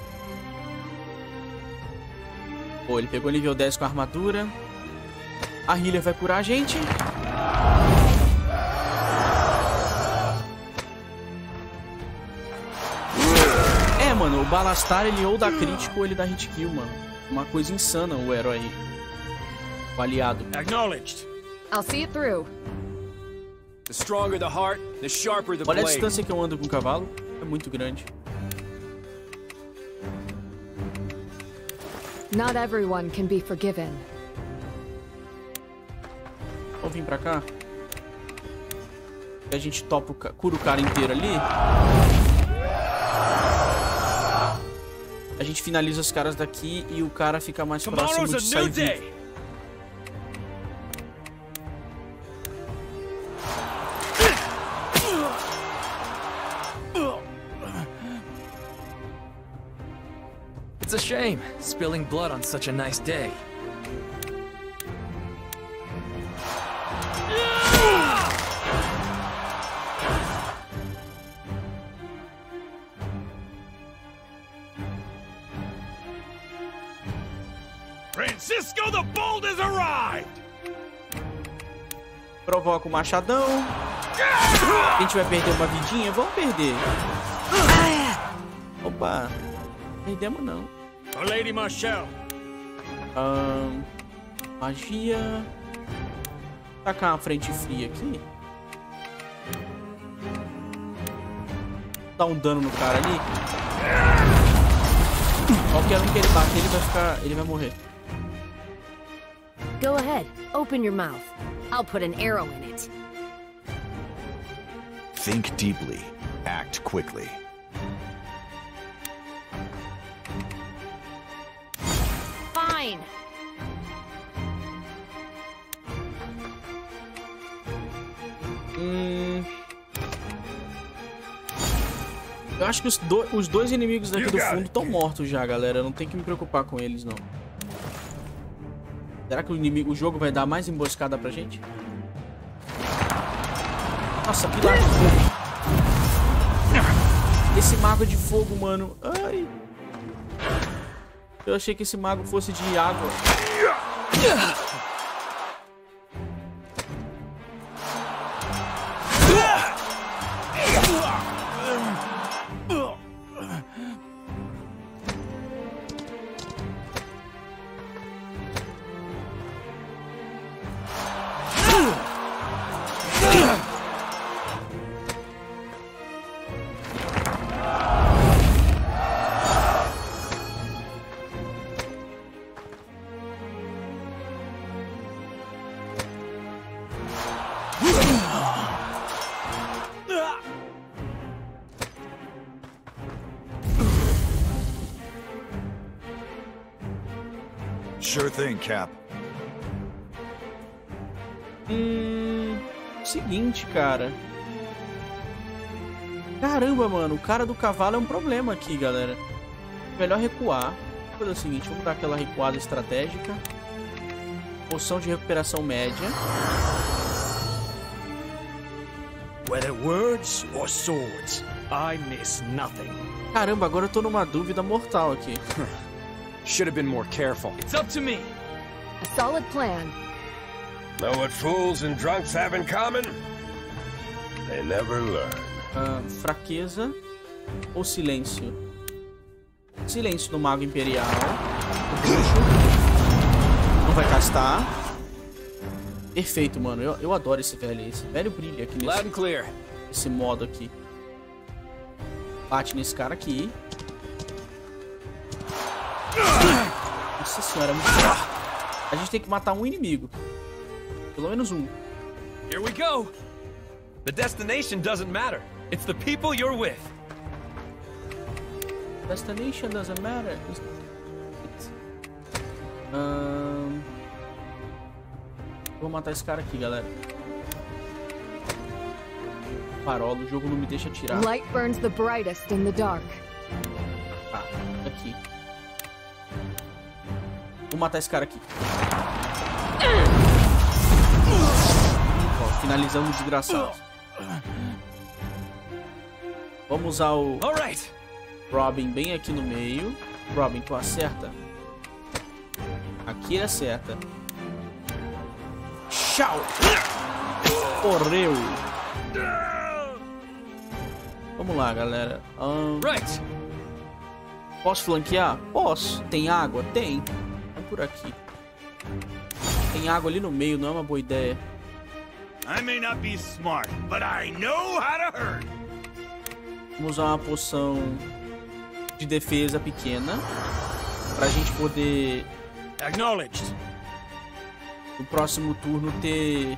Pô, ele pegou nível 10 com a armadura. A healer vai curar a gente. É, mano, o Balastar ele ou dá crítico ou ele dá hit kill, mano. Uma coisa insana o herói. O aliado. Acknowledged. I'll see it through. Olha a distância que eu ando com o cavalo. É muito grande. Not everyone can be forgiven. Vamos vir pra cá. E a gente topa o ca- cura o cara inteiro ali. A gente finaliza os caras daqui e o cara fica mais próximo de sair vivo. Shame, spilling blood on such a nice day. Francisco the Bold has arrived! Provoca o machadão. A gente vai perder uma vidinha? Vamos perder. Opa. Perdemos não. For Lady Marshall. Ahn, magia. Tacar uma frente fria aqui. Dar um dano no cara ali. Qualquer um que ele bater, ele vai ficar. ele vai morrer. Go ahead, open your mouth. I'll put an arrow in it. Think deeply. Act quickly. Hum. Eu acho que os, do- os dois inimigos daqui do fundo estão mortos já, galera. Não tem que me preocupar com eles, não. Será que o, inimigo, o jogo vai dar mais emboscada pra gente? Nossa, pilar de fogo. Esse mago de fogo, mano. Ai. Eu achei que esse mago fosse de água. Thing, Cap. Hum. Seguinte, cara. Caramba, mano, o cara do cavalo é um problema aqui, galera. Melhor recuar. Vou fazer o seguinte, vamos dar aquela recuada estratégica. Poção de recuperação média. Whether words or swords, I miss nothing. Caramba, agora eu tô numa dúvida mortal aqui. <laughs> Should have been more careful. It's up to me. A solid plan. Know what fools and drunks have in common? They never learn. Ah, fraqueza ou silêncio? Silêncio do Mago Imperial. Não vai castar. Perfeito, mano. Eu, eu adoro esse velho. Esse velho brilha aqui Loud and nesse, clear. esse modo aqui. Bate nesse cara aqui. Nossa senhora, é muito forte. A gente tem que matar um inimigo. Pelo menos um. Here we go. The destination doesn't matter. It's the people you're with. Destination doesn't matter. Ahn, Vou matar esse cara aqui, galera. Parola, o jogo não me deixa tirar. Light burns the brightest in the dark. Tá, aqui. Vou matar esse cara aqui. Ó, finalizando o desgraçado. Vamos usar o Robin bem aqui no meio. Robin, tu acerta. Aqui ele acerta. Tchau! Correu! Vamos lá, galera. Ahn, Posso flanquear? Posso. Tem água? Tem. Por aqui. Tem água ali no meio, não é uma boa ideia. I may not be smart, but I know how to hurt. Vamos usar uma poção de defesa pequena. Pra gente poder, Acknowledged. no próximo turno, ter...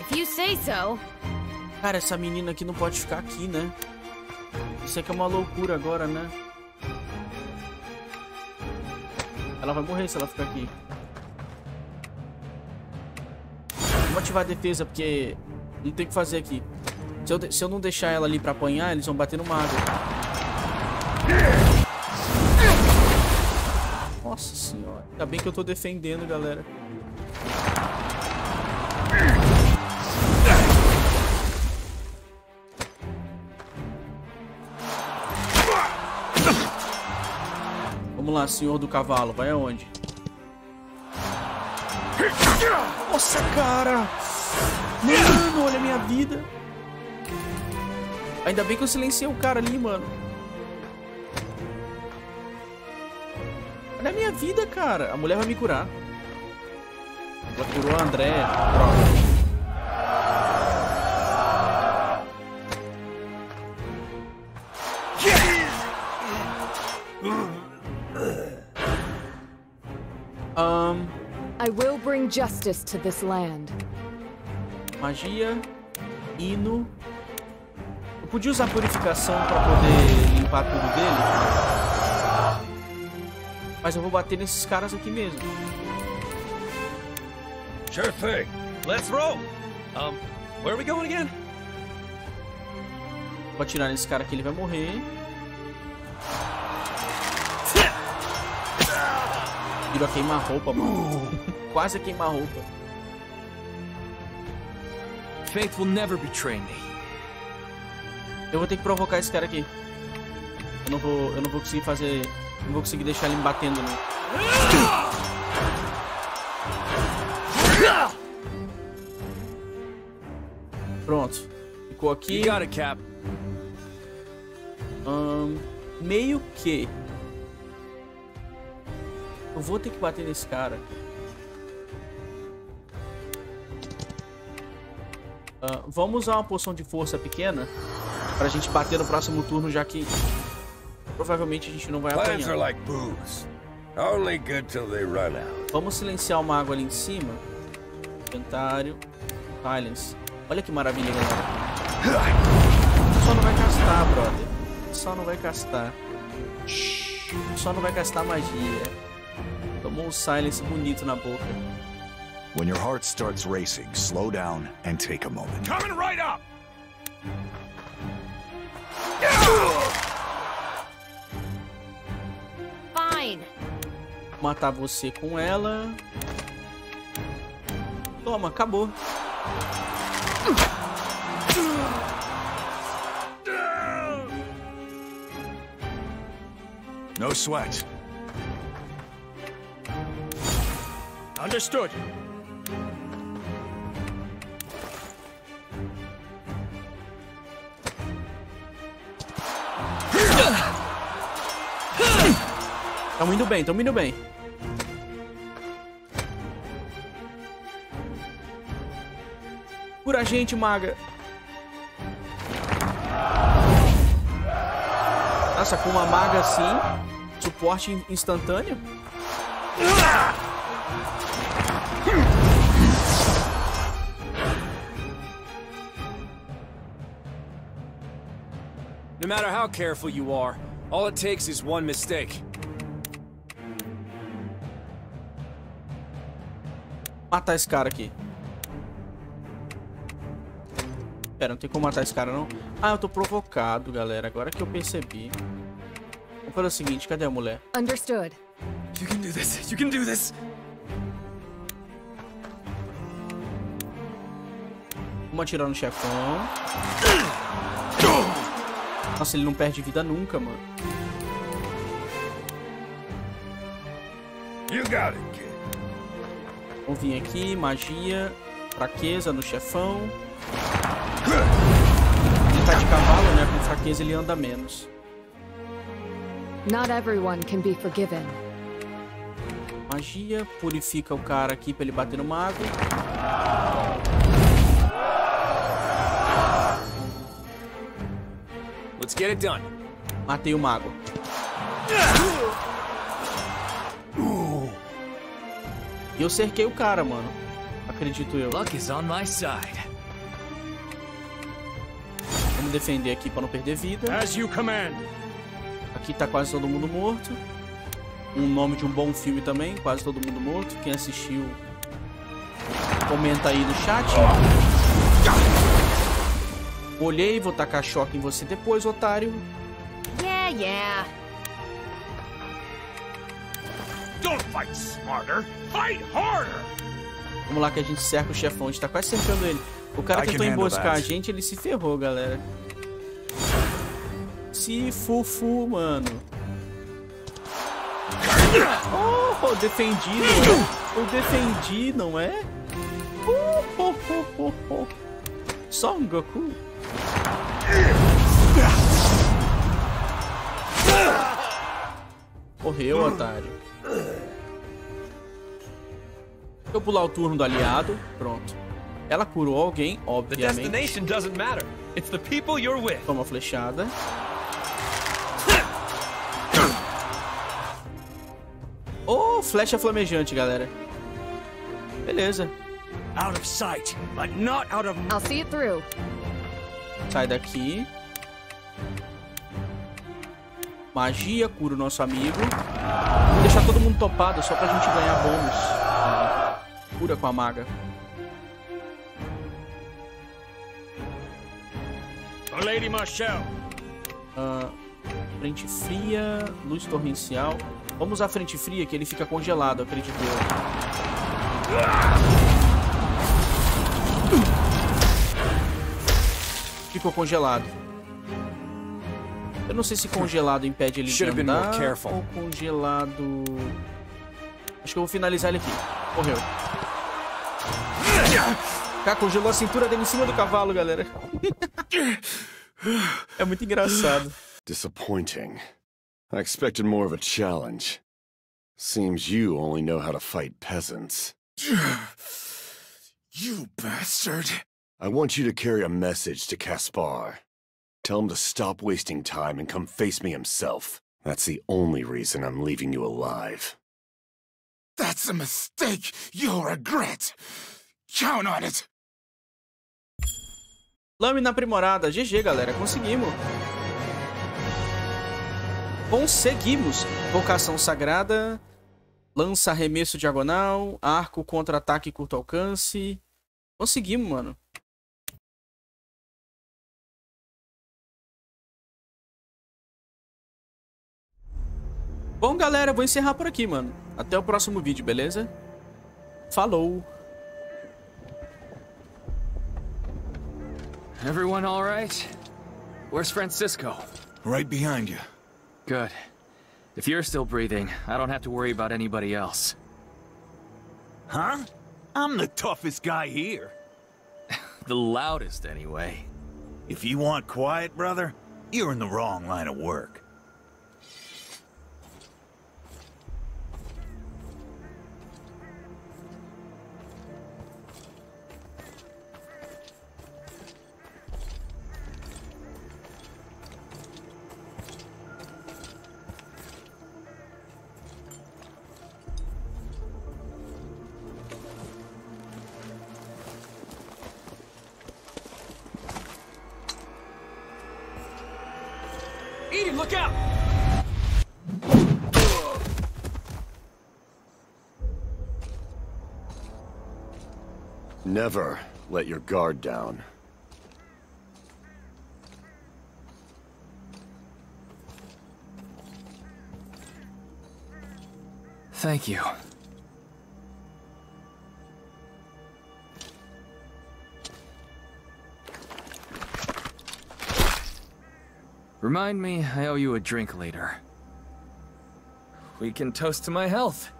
If you say so. Cara, essa menina aqui não pode ficar aqui, né? Isso aqui é uma loucura agora, né? Ela vai morrer se ela ficar aqui. Vamos ativar a defesa, porque não tem o que fazer aqui. Se eu, se eu não deixar ela ali pra apanhar, eles vão bater no mago. Nossa senhora. Ainda bem que eu tô defendendo, galera. Lá, senhor do cavalo. Vai aonde? Nossa, cara! Mano, olha a minha vida. Ainda bem que eu silenciei o cara ali, mano. Olha a minha vida, cara. A mulher vai me curar. Ela curou a André. Droga. Ahn, I will bring justice to this land. magia, hino. Eu podia usar purificação pra poder limpar tudo dele. Mas eu vou bater nesses caras aqui mesmo. Sure thing. Let's roll. Um, where are we going again? Vou atirar nesse cara aqui, ele vai morrer. Tiro a queimar-roupa, mano. <laughs> Quase a queimar-roupa. Faith will never betray me. Eu vou ter que provocar esse cara aqui. Eu não vou, eu não vou conseguir fazer, não vou conseguir deixar ele me batendo não. Pronto. Ficou aqui. You got it, Cap. Ahn, meio que. Eu vou ter que bater nesse cara. Ah, vamos usar uma poção de força pequena pra gente bater no próximo turno, já que provavelmente a gente não vai apanhar. like. Vamos silenciar uma água ali em cima. Inventário. Silence. Olha que maravilha, galera. Só não vai castar, brother. Só não vai castar. Só não vai castar magia. Tomou um silence bonito na boca. When your heart starts racing, slow down and take a moment. Coming right up! Fine. Matar você com ela. Toma, acabou. No sweat. Understood. Tamo indo bem, tamo indo bem. Cura a gente, maga. Nossa, com uma maga assim, suporte in- instantâneo. No matter how careful you are, all it takes is one mistake. Matar esse cara aqui. Pera, não tem como matar esse cara, não? Ah, eu tô provocado, galera. Agora que eu percebi. Vamos fazer o seguinte, cadê a mulher? Understood. You can do this. You can do this. Vamos atirar no chefão. Nossa, ele não perde vida nunca, mano. You got it, kid. Vamos vir aqui, magia, fraqueza no chefão. Ele tá de cavalo, né? Com fraqueza ele anda menos. Not everyone can be forgiven. Magia, purifica o cara aqui pra ele bater no mago. Matei o mago. E eu cerquei o cara, mano. Acredito eu. Luck is on my side. Vamos defender aqui pra não perder vida. As you command. Aqui tá quase todo mundo morto. Um nome de um bom filme também, quase todo mundo morto. Quem assistiu, comenta aí no chat. Olhei, vou tacar choque em você depois, otário. Yeah, yeah. Don't fight smarter, fight harder! Vamos lá que a gente cerca o chefão, a gente tá quase cercando ele. O cara I tentou emboscar a that. gente, ele se ferrou, galera. Se fufu, mano. Oh, defendi, não é? Eu defendi, não é? Oh, oh, oh, oh, oh. Só um Goku. Morreu, otário. Eu pular o turno do aliado. Pronto. Ela curou alguém, obviamente. destination doesn't matter. It's the people you're with. Toma flechada. Oh, flecha flamejante, galera. Beleza. Out of sight, but not out of... I'll see it through. Sai daqui. Magia, cura o nosso amigo. Vou deixar todo mundo topado só pra gente ganhar bônus. Cura com a maga. Lady Marshall. Ah, frente fria, luz torrencial. Vamos usar frente fria que ele fica congelado, acredito eu. Ficou congelado. Eu não sei se congelado impede ele de Should have been more andar careful. ou congelado... Acho que eu vou finalizar ele aqui. Morreu. Cara, congelou a cintura dele em cima do cavalo, galera. é muito engraçado. Disappointing. I expected more of a challenge. Seems you only know how to fight peasants. You bastard. I want you to carry a message to Caspar. Tell him to stop wasting time and come face me himself. That's the only reason I'm leaving you alive. That's a mistake you'll regret. Count on it. Lâmina aprimorada. GG, galera. Conseguimos. Conseguimos. Vocação sagrada. Lança arremesso diagonal. Arco contra-ataque curto alcance. Conseguimos, mano. Bom, galera, vou encerrar por aqui, mano. Até o próximo vídeo, beleza? Falou! Everyone all right? Where's Francisco? Right behind you. Good. If you're still breathing, I don't have to worry about anybody else. Huh? I'm the toughest guy here. <laughs> The loudest, anyway. If you want quiet, brother, you're in the wrong line of work. Never let your guard down. Thank you. Remind me I owe you a drink later. We can toast to my health.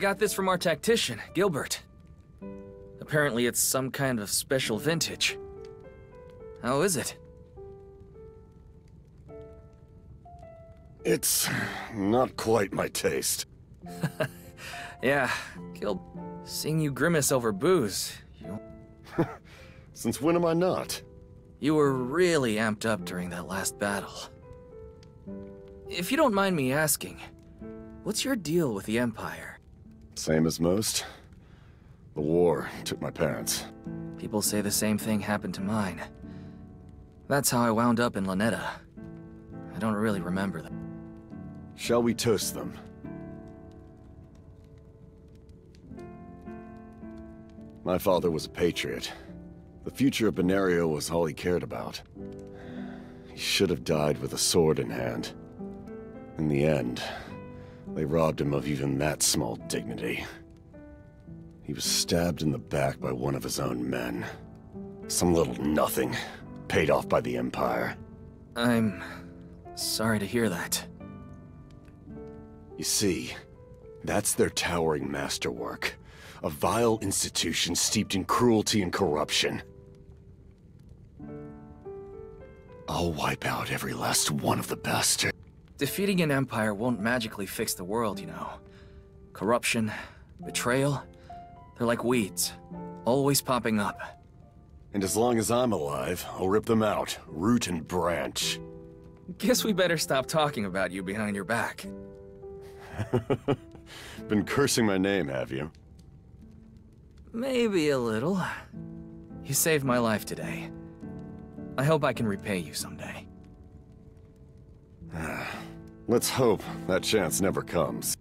Got this from our tactician, Gilbert. Apparently it's some kind of special vintage. How is it? It's not quite my taste. <laughs> Yeah, Gil... Seeing you grimace over booze, you... <laughs> Since when am I not? You were really amped up during that last battle. If you don't mind me asking, what's your deal with the Empire? Same as most. The war took my parents. People say the same thing happened to mine. That's how I wound up in Lanetta. I don't really remember that. Shall we toast them? My father was a patriot. The future of Benario was all he cared about. He should have died with a sword in hand. In the end, they robbed him of even that small dignity. He was stabbed in the back by one of his own men. Some little nothing, paid off by the Empire. I'm... sorry to hear that. You see, that's their towering masterwork. A vile institution steeped in cruelty and corruption. I'll wipe out every last one of the bastards. Defeating an empire won't magically fix the world, you know. Corruption, betrayal, they're like weeds, always popping up. And as long as I'm alive, I'll rip them out, root and branch. Guess we better stop talking about you behind your back. <laughs> Been cursing my name, have you? Maybe a little. You saved my life today. I hope I can repay you someday. <sighs> <sighs> <sighs> Let's hope that chance never comes.